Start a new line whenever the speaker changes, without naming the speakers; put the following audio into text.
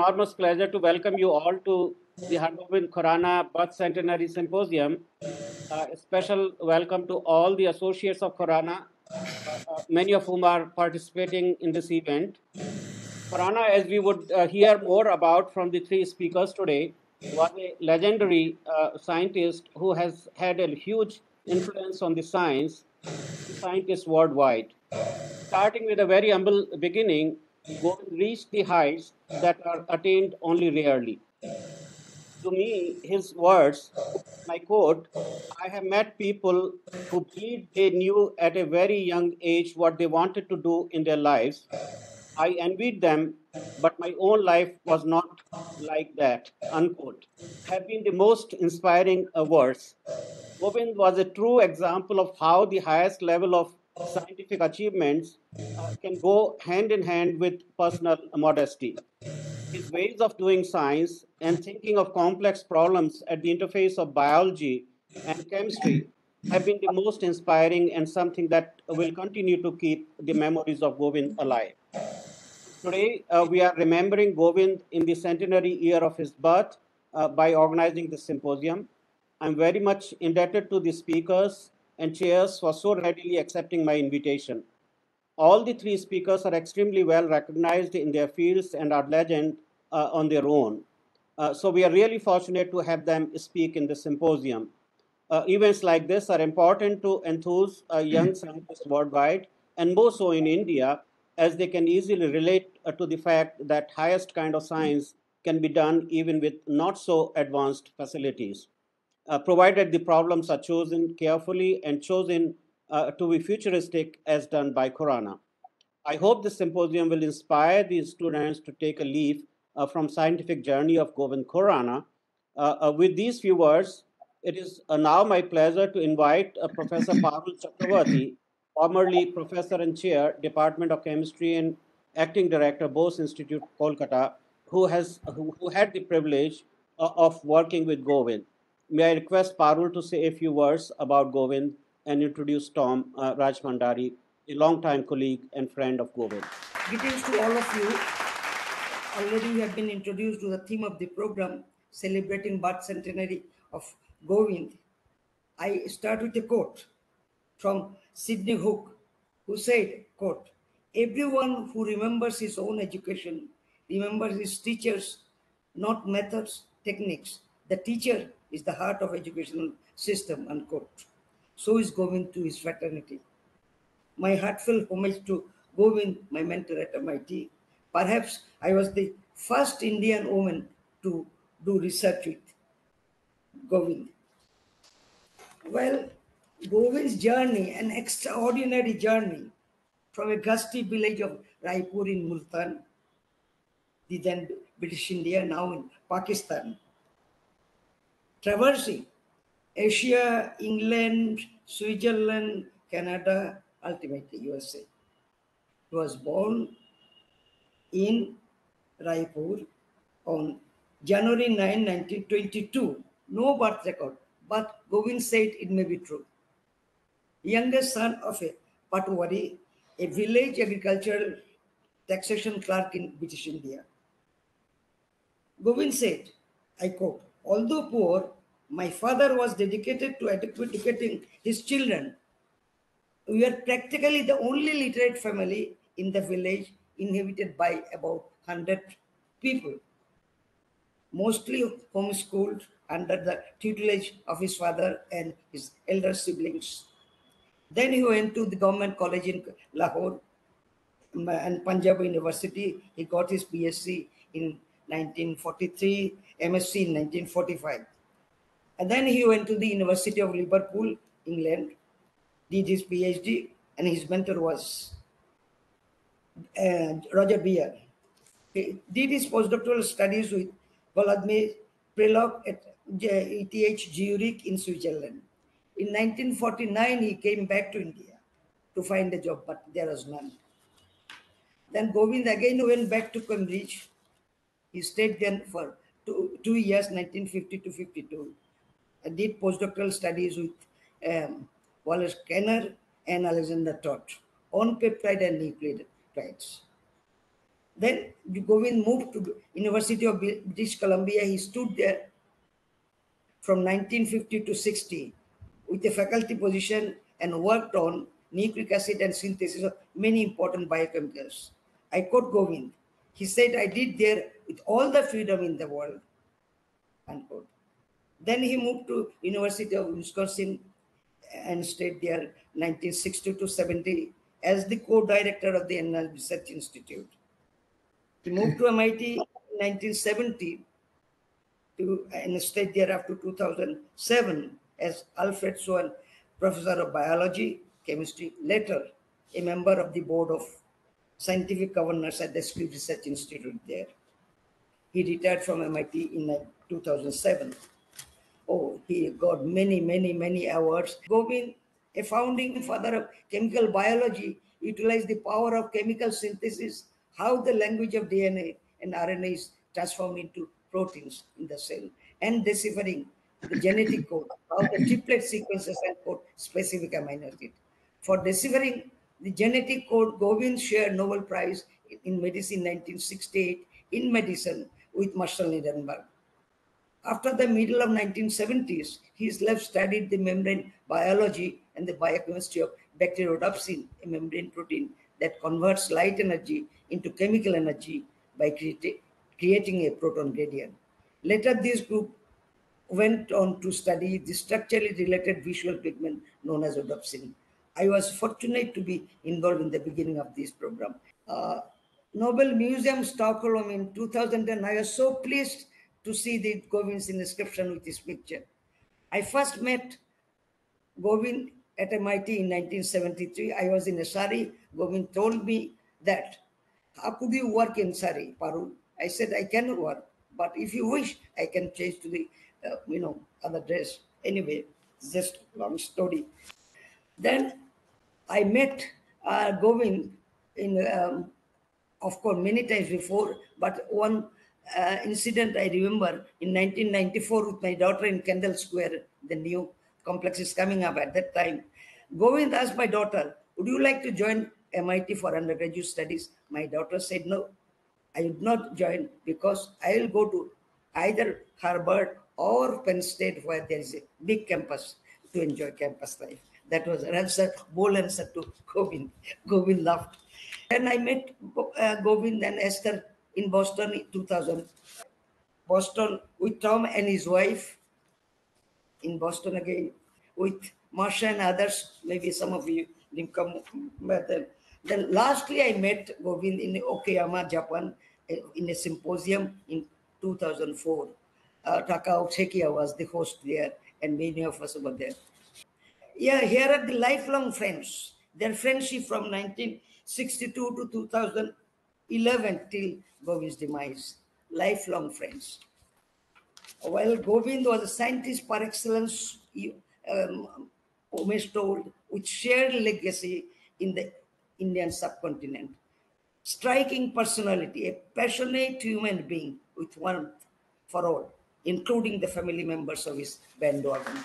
enormous pleasure to welcome you all to the Har Gobind Khorana Birth Centenary Symposium. Uh, a special welcome to all the associates of Khorana, uh, many of whom are participating in this event. Khorana, as we would uh, hear more about from the three speakers today, was a legendary uh, scientist who has had a huge influence on the science, scientists worldwide. Starting with a very humble beginning, Govind reached the heights that are attained only rarely. To me, his words, my quote, I have met people who believed they knew at a very young age what they wanted to do in their lives. I envied them, but my own life was not like that, unquote, have been the most inspiring words. Govind was a true example of how the highest level of scientific achievements uh, can go hand in hand with personal modesty. His ways of doing science and thinking of complex problems at the interface of biology and chemistry have been the most inspiring and something that will continue to keep the memories of Govind alive. Today, uh, we are remembering Govind in the centenary year of his birth uh, by organizing this symposium. I'm very much indebted to the speakers and chairs for so readily accepting my invitation. All the three speakers are extremely well recognized in their fields and are legend uh, on their own. Uh, so we are really fortunate to have them speak in the symposium. Uh, events like this are important to enthuse uh, young scientists worldwide, and more so in India, as they can easily relate uh, to the fact that highest kind of science can be done even with not so advanced facilities uh, provided the problems are chosen carefully and chosen uh, to be futuristic as done by Khorana. I hope this symposium will inspire these students to take a leaf uh, from scientific journey of Govind Khorana. Uh, uh, with these few words, it is uh, now my pleasure to invite Professor Parul Chakrabarty, formerly Professor and Chair, Department of Chemistry and Acting Director, Bose Institute, Kolkata, who, has, who, who had the privilege of working with Govind. May I request Parul to say a few words about Govind and introduce Tom uh, RajBhandary, a longtime colleague and friend of Govind.
Greetings to all of you. Already we have been introduced to the theme of the program, celebrating birth centenary of Govind. I start with a quote from Sidney Hook, who said, quote, Everyone who remembers his own education remembers his teachers, not methods, techniques. The teacher is the heart of educational system, unquote. So is Govind to his fraternity. My heartfelt homage to Govind, my mentor at MIT. Perhaps I was the first Indian woman to do research with Govind. Well, Govind's journey, an extraordinary journey from a gusty village of Raipur in Multan, the then British India, now in Pakistan, traversing Asia, England, Switzerland, Canada, ultimately USA. He was born in Raipur on January 9, 1922. No birth record, but Govind said it may be true. Youngest son of a Patwari, a village agricultural taxation clerk in British India. Govind said, I quote, Although poor, my father was dedicated to educating his children. We are practically the only literate family in the village inhabited by about 100 people, mostly homeschooled under the tutelage of his father and his elder siblings. Then he went to the government college in Lahore um, and Punjab University. He got his BSc in 1943, MSc in 1945. And then he went to the University of Liverpool, England, did his PhD, and his mentor was uh, Roger Beer. He did his postdoctoral studies with Vladimir Prelog at ETH Zurich in Switzerland. In 1949, he came back to India to find a job, but there was none. Then Govind again went back to Cambridge he stayed there for two, two years, 1950 to 52. I did postdoctoral studies with um, Wallace Kenner and Alexander Todd on peptide and nucleotides. Then Govind moved to University of British Columbia. He stood there from 1950 to 60 with a faculty position and worked on nucleic acid and synthesis of many important biochemicals. I quote Govind. He said, I did there with all the freedom in the world. Unquote. Then he moved to University of Wisconsin and stayed there 1960 to 70 as the co-director of the NL Research Institute. He moved to MIT in 1970 to, and stayed there after 2007 as Alfred Sloan Professor of Biology, Chemistry, later a member of the board of scientific governors at the Scripps Research Institute there. He retired from MIT in 2007. Oh, he got many, many, many awards. Govind, a founding father of chemical biology, utilized the power of chemical synthesis, how the language of DNA and RNA is transformed into proteins in the cell, and deciphering the genetic code, how the triplet sequences encode specific amino acid. For deciphering the genetic code, Govind shared Nobel Prize in Medicine 1968 in medicine with Marshall Nirenberg. After the middle of 1970s, his lab studied the membrane biology and the biochemistry of bacteriorhodopsin, a membrane protein that converts light energy into chemical energy by creating a proton gradient. Later, this group went on to study the structurally related visual pigment known as rhodopsin. I was fortunate to be involved in the beginning of this program. Uh, Nobel Museum, Stockholm in 2010, I was so pleased to see the Govind's inscription with his picture. I first met Govind at MIT in 1973. I was in a sari. Govind told me that, how could you work in Sari, Parul? I said, I cannot work, but if you wish, I can change to the uh, you know, other dress. Anyway, just long story. Then I met uh, Govind in, um, of course, many times before, but one uh, incident I remember in 1994 with my daughter in Kendall Square, the new complex is coming up at that time. Govind asked my daughter, would you like to join MIT for undergraduate studies? My daughter said, no, I would not join because I will go to either Harvard or Penn State where there is a big campus to enjoy campus life. That was an answer, bold answer to Govind. Govind laughed. And I met uh, Govind and Esther in Boston in 2000. Boston with Tom and his wife. In Boston again with Marsha and others. Maybe some of you didn't come. But then, then lastly, I met Govind in Okayama, Japan, in a symposium in 2004 uh, Takao Sekiya was the host there, and many of us were there. Yeah, here are the lifelong friends. Their friendship from 1962 to 2011 till Govind's demise. Lifelong friends. While Govind was a scientist par excellence, um, Umesh told, with shared legacy in the Indian subcontinent. Striking personality, a passionate human being with warmth for all including the family members of his bandwagon.